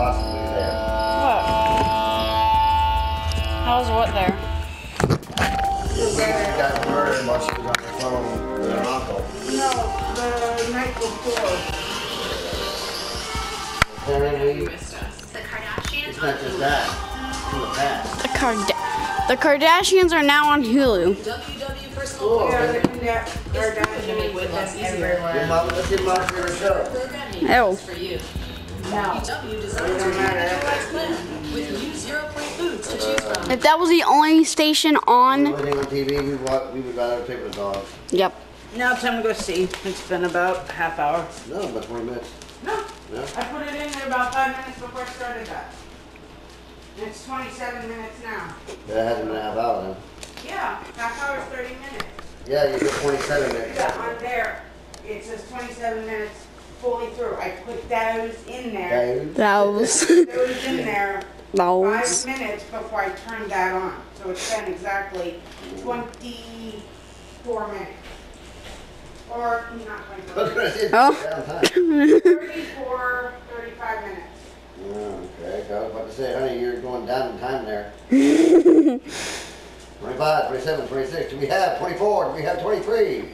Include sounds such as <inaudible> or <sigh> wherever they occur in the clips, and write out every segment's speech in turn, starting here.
possibly there. What? How's what there? Your baby got murdered while she was on the phone with her uncle. No, the night before. Apparently, The Kardashians it's not just that. In the past. The Card the Kardashians are now on Hulu. WW personal Cool. Yeah, the Kardashians Kardashians with them Your everywhere. mom, let's get mom favorite show. Ew. If that was the only station on, only on TV we want, we would rather take with dogs. yep. Now time to go see. It's been about half hour. No, but 20 minutes. No, No? I put it in there about five minutes before I started that. And It's 27 minutes now. That hasn't been a half hour then. Yeah, half hour is 30 minutes. Yeah, you said 27 minutes. Yeah, on there, it says 27 minutes fully through. I put those in there. Dave? Those. Those in there <laughs> Those. five minutes before I turned that on. So it's been exactly 24 minutes. Or not I was 24, gonna Oh. 34, 35 minutes. Okay, I was about to say, honey, you're going down in time there. <laughs> 25, 27, 26. Do we have 24? Do we have 23?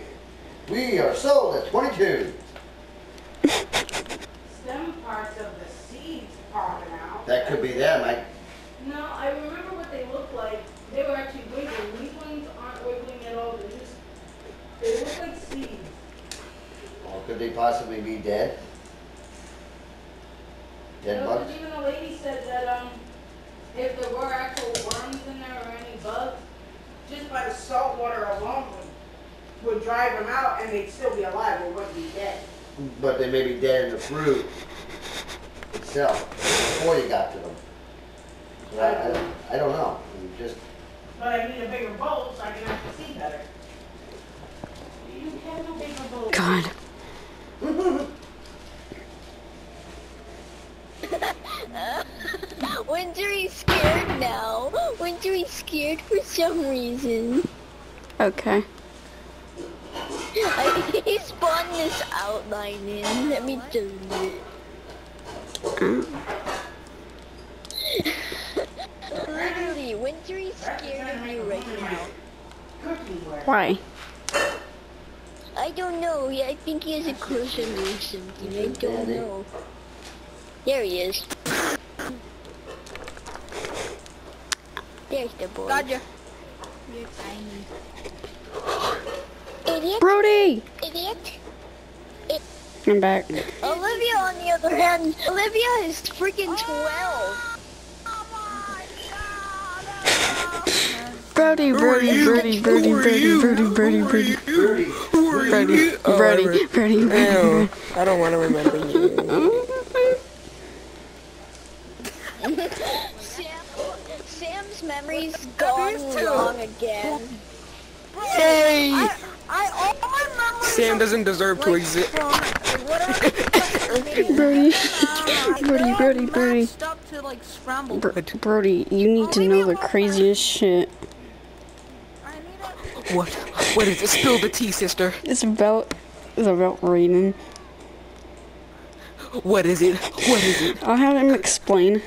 We are sold at 22. Parts of the seeds popping out. That could be them. I, No, I remember what they looked like. They were actually wiggling. These ones aren't wiggling at all. They're just, they look like seeds. or could they possibly be dead? Dead No, bugs? even the lady said that um, if there were actual worms in there or any bugs, Just by the salt water alone would, would drive them out and they'd still be alive. They wouldn't be dead. But they may be dead in the fruit itself before you got to them. So I, I, don't, I don't know. I'm just But I need a bigger bowl so I can actually see better. You have no bigger bowl. God. <laughs> Wintery's scared now. Wintery's scared for some reason. Okay. <laughs> I he spawned this outline in. Let me do it. Literally, Wintery's scared of me right now. Why? I don't know. Yeah, I think he has a crush on me or something. I don't know. There he is. There's the boy. Roger. Idiot. Brody! Idiot. I'm back. Olivia, on the other hand, Olivia is freaking 12. Brody, Brody, Brody, Brody, Brody, Brody, Brody, Brody, Rudy. Brody, Brody, Brody, Brody. I don't want to remember you. Sam, Sam's memory's gone wrong again. Hey! I, all my memories Sam doesn't deserve to exist. <laughs> Brody, Brody, Brody, Brody. To like scramble. Brody, you need to know the craziest shit. I need a, What? What is it? Spill the tea, sister. It's about, it's about Raiden. What is it? What is it? I'll have him explain.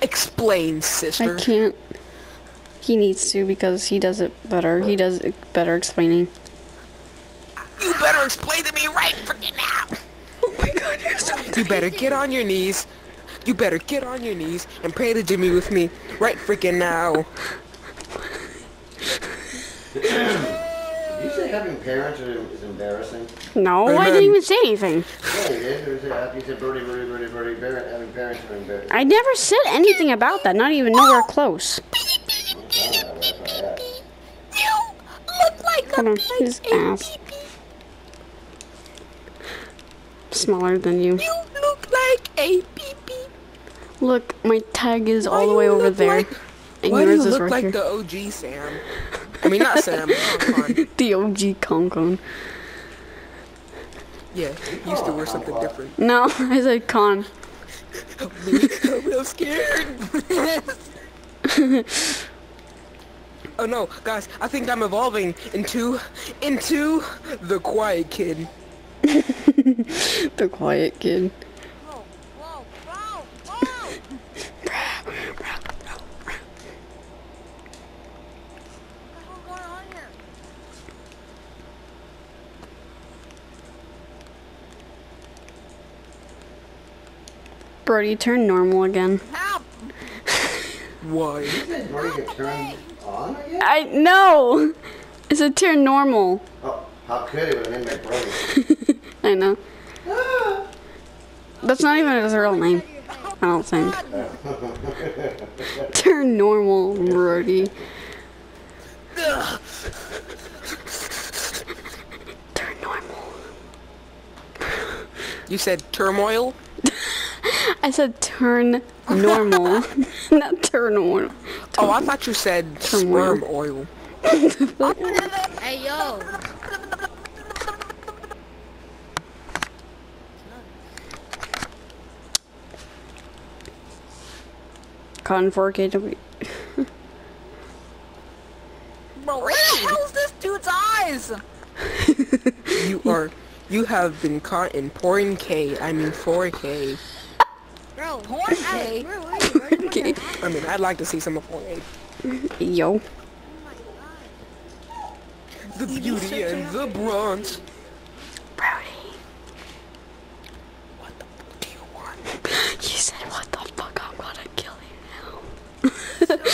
Explain, sister. I sister. can't. He needs to because he does it better. He does it better explaining. You better explain to me right freaking now. Oh my god, you're so You better get on your knees. You better get on your knees and pray to Jimmy with me right freaking now. Did you say having parents is embarrassing? No, I didn't even say anything. Yeah, you did. You said, after you said Brody, Brody, Brody, Brody, parent, having parents are embarrassing. I never said anything about that, not even nowhere close. You look like Hold on, his ass. Smaller than you. You look like a pee-pee. Look, my tag is all the way over there. like- and Why do you look right like here. the OG Sam? I mean, not Sam. <laughs> The OG Concon. Yeah, used to wear something different. No, <laughs> I said con. <laughs> I'm real scared. Oh no, guys, I think I'm evolving into, into the quiet kid. <laughs> the quiet kid. Brody, turn normal again. Help! Why? Brody on again? I know. <laughs> It's a turn normal. Oh, how could it with an inmate Brody? I know. That's not even his real name. I don't think. <laughs> Turn normal, Brody. Turn normal. You said turmoil? <laughs> I said turn normal, not turn normal. Oh, I thought you said Turmoil. sperm oil. <laughs> Hey yo. Con 4KW. <laughs> Bro, where the hell's this dude's eyes? You are, you have been caught in porn K, I mean 4K. Bro, Porn hey, A. where were you? Where Okay. <laughs> I mean, I'd like to see some of 4A. Yo. The beauty and the bronze. Brody. What the fuck do you want? You said what the fuck? I'm gonna kill you now. <laughs>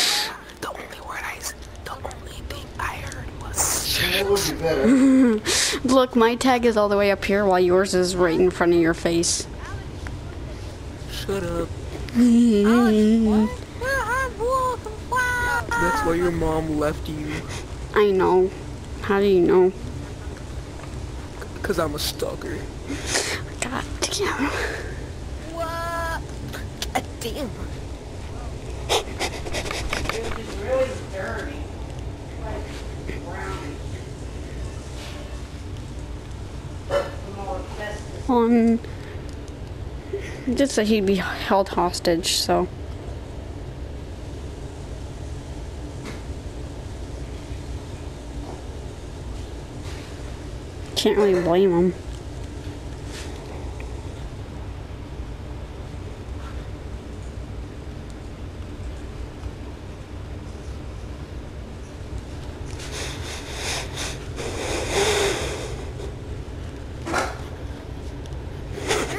The only word I, s- the only thing I heard was That would be better. <laughs> Look, my tag is all the way up here while yours is right in front of your face. shut up. Where are wolves? Wow. That's why your mom left you. I know. How do you know? Cause I'm a stalker. God damn. What? God damn. It was just really dirty. Like brown. From all. On. Just that he'd be held hostage, so. Can't really blame him.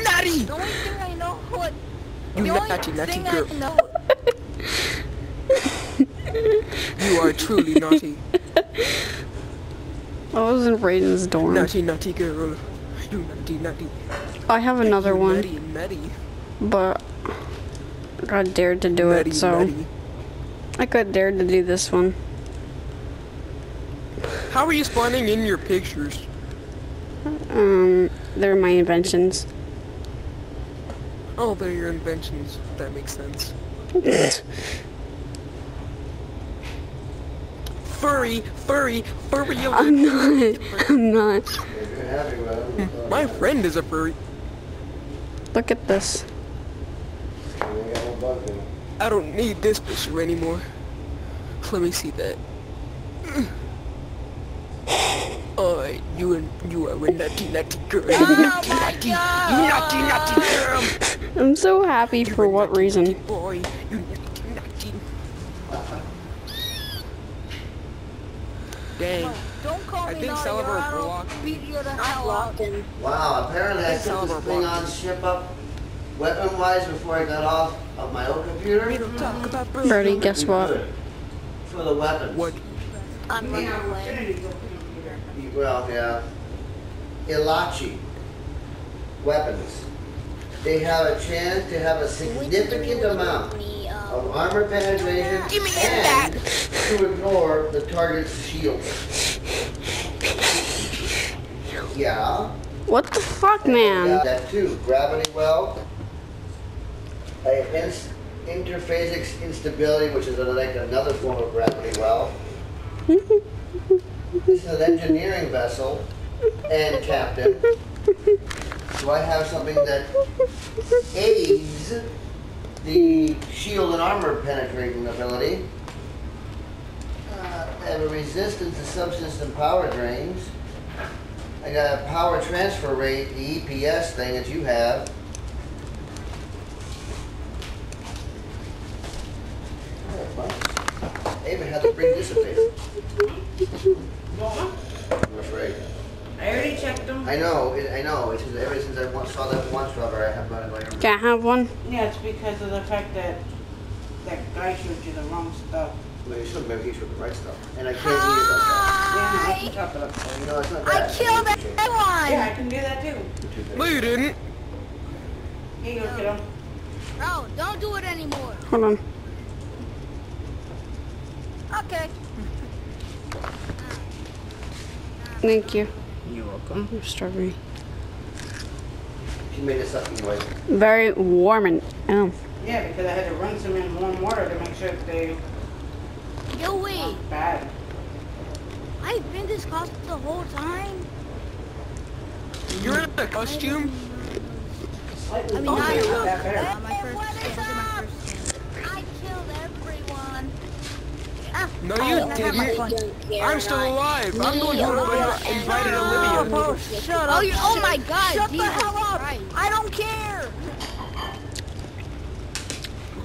Nutty! The only thing I know what You the only naughty, naughty thing girl. I know You are truly naughty. <laughs> I was in Brayden's dorm. Naughty, naughty girl. You naughty, naughty. I have another you one, Nutty, nutty. but I dared to do nutty, it, so. I got dared to do this one. How are you spawning in your pictures? Um, they're my inventions. Oh, they're your inventions. That makes sense. <laughs> Furry, furry, furry. I'm not. I'm not. If you're happy with him, My friend is a furry. Look at this. you ain't got no bug in it. I don't need this picture anymore. Let me see that. Alright, oh, you and you are a nutty nutty girl. You nutty my nutty, you nutty nutty girl. <laughs> I'm so happy for what reason? Boy, you nutty nutty. Dang. don't call I me think naughty Salvador or I don't blocked beat you the hell up. Wow, apparently I It's all set this thing on ship up weapon-wise before I got off of my old computer. We don't talk about Birdie, guess what? For the weapons. What? I'm running Yeah, away. opportunity to go computer. Well, yeah. Elachi weapons. They have a chance to have a significant amount Me, of armor penetration Give me and to ignore the target's shield. Yeah. What the fuck, Yeah, uh, man? that too. Gravity well. Against interphasic instability, which is uh, like another form of gravity well. <laughs> this is an engineering vessel and captain. <laughs> Do I have something that aids the shield and armor penetrating ability. Uh, I have a resistance to subsystem power drains. I got a power transfer rate, the EPS thing that you have. I even had the bring. Well, I'm afraid. I already checked them. I know, it- I know. It's just ever since I once saw that one strawberry, I have been like. Can't have one. Yeah, it's because of the fact that that guy showed you the wrong stuff. Maybe you should, maybe he should the right stuff. And I can't eat it like that. Yeah, I can chop it up for you. You know, it's not I bad. killed It's Yeah! I can do that too. too big. No, you didn't. Here you go, kiddo. Bro, don't do it anymore. Hold on. Okay. Thank you. You're welcome. Strawberry. She made this up anyway. Very warm and oh. Yeah, because I had to rinse them in warm water to make sure that they Yo, wait. aren't bad. I've been this costume the whole time. You're in a costume. I mean, oh, I not that bad. my first I killed everyone. Ah, No, you didn't. I'm still alive. I'm the one who invited Olivia. Oh, shut up. Oh, you, oh my god. Shut the hell up. I don't care.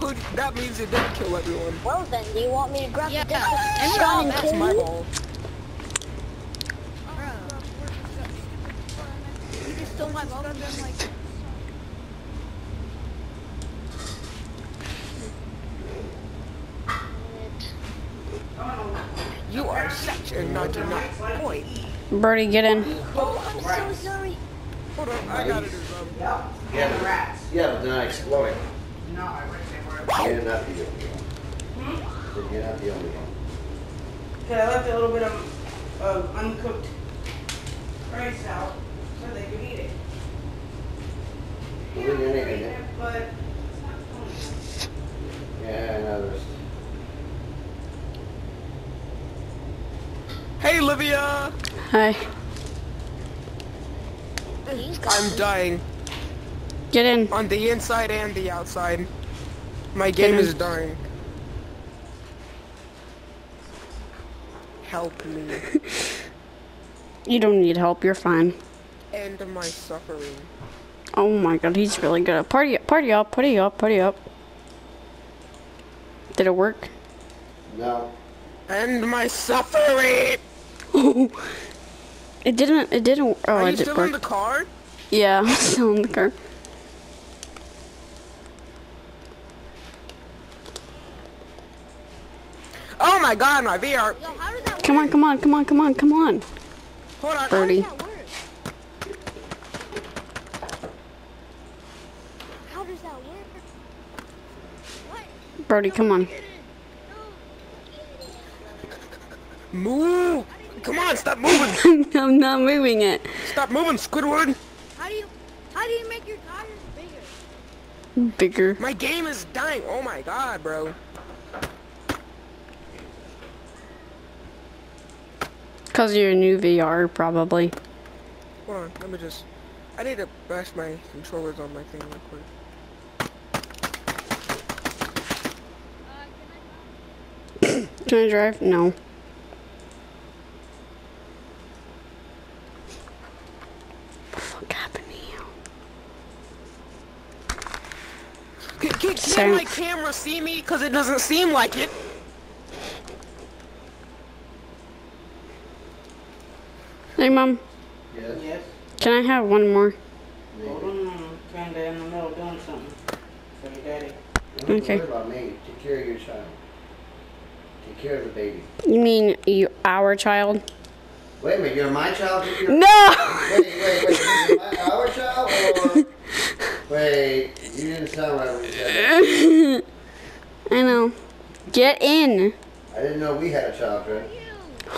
Who- That means it didn't kill everyone. Well then, do you want me to grab Yeah, the desk and shot and That's kill my you? ball. You just stole my ball. Birdie, get in. Oh, I'm so sorry. Hold on, I gotta do something. Yep. Yeah, the rats. Yeah, but they're not exploding. No, I wish they were. You're not the only one. You're not the only one. Cause I left a little bit of, of uncooked rice out so they could eat it. Well, we didn't eat it. But it's not fun. Yeah, I know. There's, Hey, Olivia! Hi. I'm dying Get in. on the inside and the outside. My game is dying. Help me. <laughs> You don't need help. You're fine. End my suffering. Oh my god, he's really good. at Party, party up, party up, party up. Did it work? no. End my suffering! <laughs> It didn't. It didn't. Oh, Are it you did still work. in the car? Yeah, <laughs> I'm still in the car. Oh my god, my VR. Yo, how does that Come on, come on, come on, come on, come on. Hold on. Birdie. work? How does that work? What? Brody, come on. Move! Come on, stop moving! <laughs> I'm not moving it. Stop moving, Squidward! How do you how do you make your tires bigger? Bigger. My game is dying. Oh my god, bro. Cause you're a new VR, probably. Hold on, let me just. I need to bash my controllers on my thing real quick. Can I drive? No. What the fuck happened to you? Can, can, Same. can my camera see me? Cause it doesn't seem like it. Hey, mom. Yes. Yes. Can I have one more? Hold on, I'm kinda in the middle doing something for your daddy. Don't Okay. worry about me. Take care of your child. Take care of the baby. You mean you, our child? Wait a minute, you're my child? You're, No! Wait, wait, wait. You're my, our child or? Wait, you didn't sound right when you said. I know. Get in. I didn't know we had a child, right?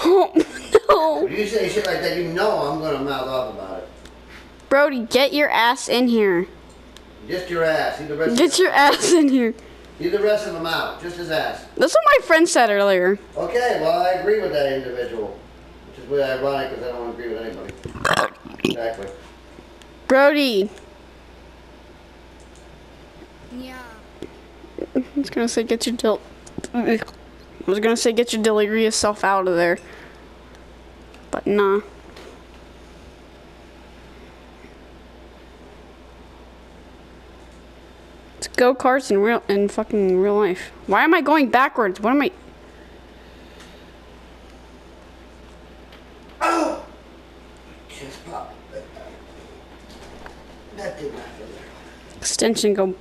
Oh, <laughs> no. When you say shit like that, you know I'm gonna mouth off about it. Brody, get your ass in here. Just your ass. Leave the rest. Get your ass in here. Leave the rest of them out. Just his ass. That's what my friend said earlier. Okay, well I agree with that individual, which is really ironic because I don't agree with anybody. Exactly. Brody. Yeah. I was gonna say get your dil. I was gonna say get your delirious self out of there. But nah. It's go karts in real in fucking real life. Why am I going backwards? What am I? Extension go.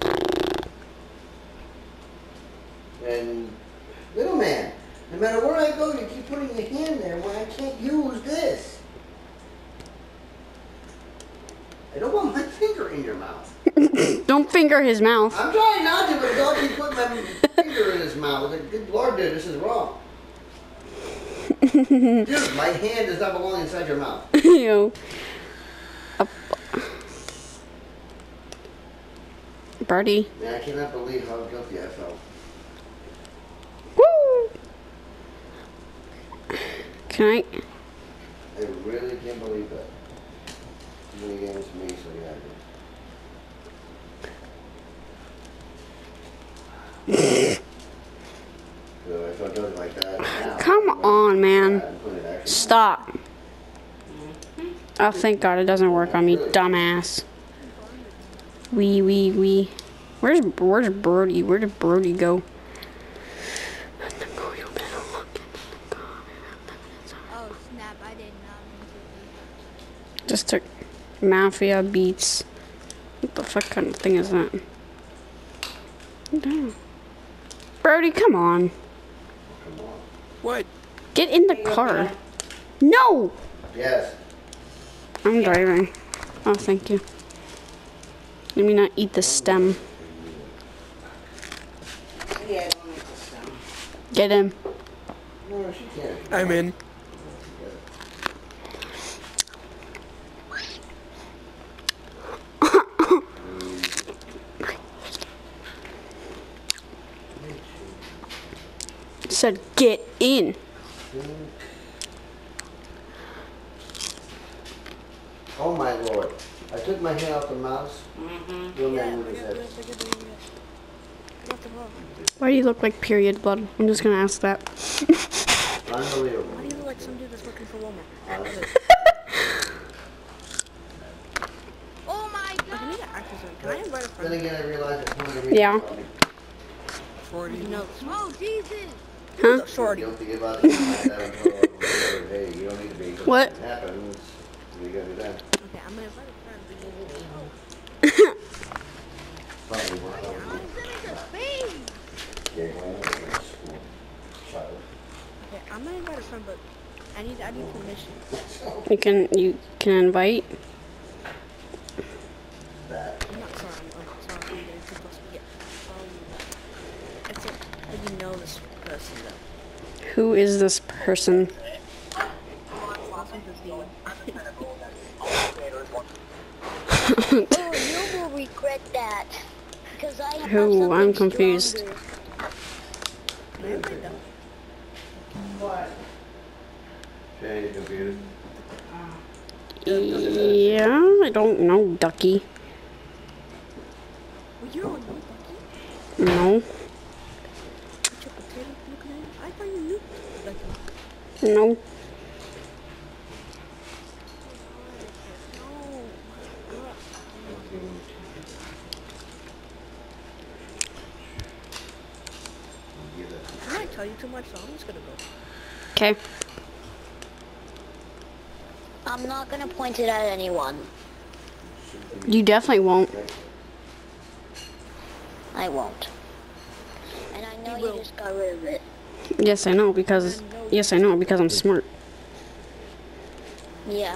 Matter where I go, you keep putting your hand there when I can't use this. I don't want my finger in your mouth. <coughs> Don't finger his mouth. I'm trying not to, but don't keep putting my finger in his mouth. Good Lord, dude, this is wrong. <laughs> dude, my hand does not belong inside your mouth. <laughs> Ew. Up. Birdie. Man, I cannot believe how guilty I felt. Can I? Really can't believe that. You're gonna give it to me, so of. <coughs> So I felt guilty like that. Come on, man. I'm putting it actually- Stop. Oh, thank God it doesn't work on me, dumbass. Wee, wee, wee. Where's Where's Brody? Where did Brody go? Oh snap! I did not mean to. Just took Mafia Beats. What the fuck kind of thing is that? Damn. Brody, come on. What? Get in the car. No! Yes. I'm driving. Oh, thank you. Let me not eat the stem. Yeah, I don't need to stem. Get him. No, she can't. I'm in. Said get in. Oh my lord. I took my hand off the mouse. Mm-hmm. Will not move. Why do you look like period blood? I'm just gonna ask that. Unbelievable. Why do you look like some dude that's working for Walmart? <laughs> Oh my I god! need an actress. Can I invite a Then friend? again, I realized it's one of the Yeah. Shorty. No. Oh Jesus! Huh? Shorty. Guilty about it. Hey, you don't need to be. What? It happens. What are gonna do then? Okay, I'm gonna invite a friend. Probably won't help you. Yeah, go on, go to school. Child. Okay, I'm gonna invite a friend, but I need I need permission. You can you can invite. That. I'm not sorry. I'm, I'm sorry. I'm getting too close. But yeah. Um, it's like that you know this person though. Who is this person? Last one's <laughs> a D. Oh, you will regret that. Who? I'm confused. stronger. Can I invite them? What? Okay, you're confused. Yeah, I don't know, Ducky. Well, you don't know Bucky. No, no. No. I tell you too much, so I'm just gonna go. Okay. I'm not gonna point it at anyone. You definitely won't. I won't. And I know you just got rid of it. Yes, I know because yes, I know because I'm smart. Yeah.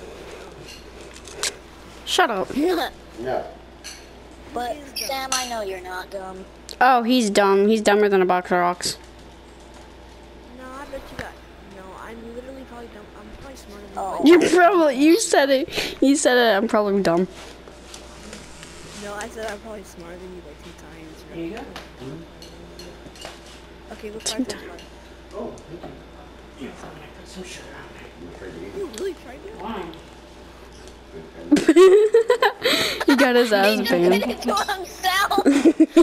Shut up. <laughs> No. but Sam, I know you're not dumb. Oh, he's dumb. He's dumber than a box of rocks. No, I bet you got. No, I'm literally probably dumb. I'm probably smarter than Oh. you. You probably you said it. You said it. I'm probably dumb. No, I said I'm probably smarter than you like two times. There you go. Okay, what's five times five? Oh, You thought I put some sugar on I'm afraid You really tried that? there. Why? He got his ass He just did banned. it to himself.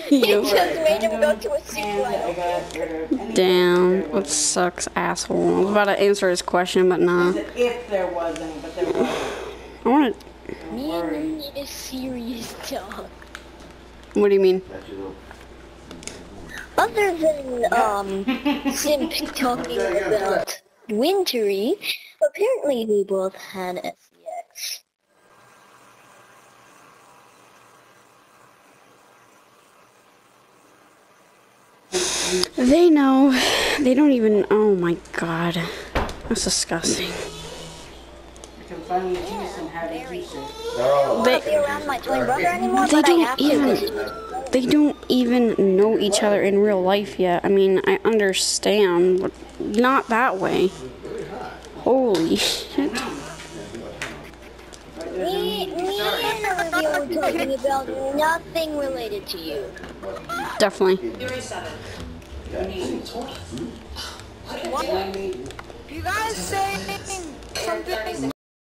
he You- just made him go to a soup And I line. got rid of any- Damn, there that sucks, asshole. I was about to answer his question, but nah. if there was any, but there wasn't. I want Me and you need a serious talk. What do you mean? other than um, Simp talking about Wintery, apparently we both had SEX. They know. They don't even. Oh my god. That's disgusting. A they don't even. They don't even know each other in real life yet. I mean, I understand, but not that way. Holy <laughs> shit. Me, me and Olivia were talking about nothing related to you. Definitely. Let You guys saying something